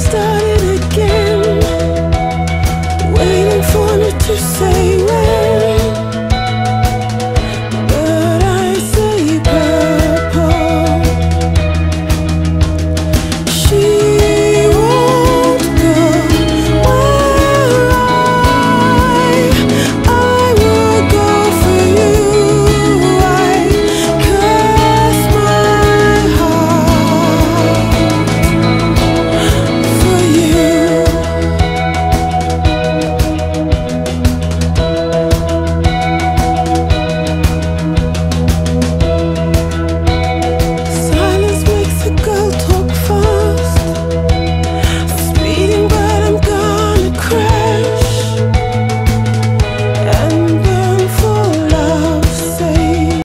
stars.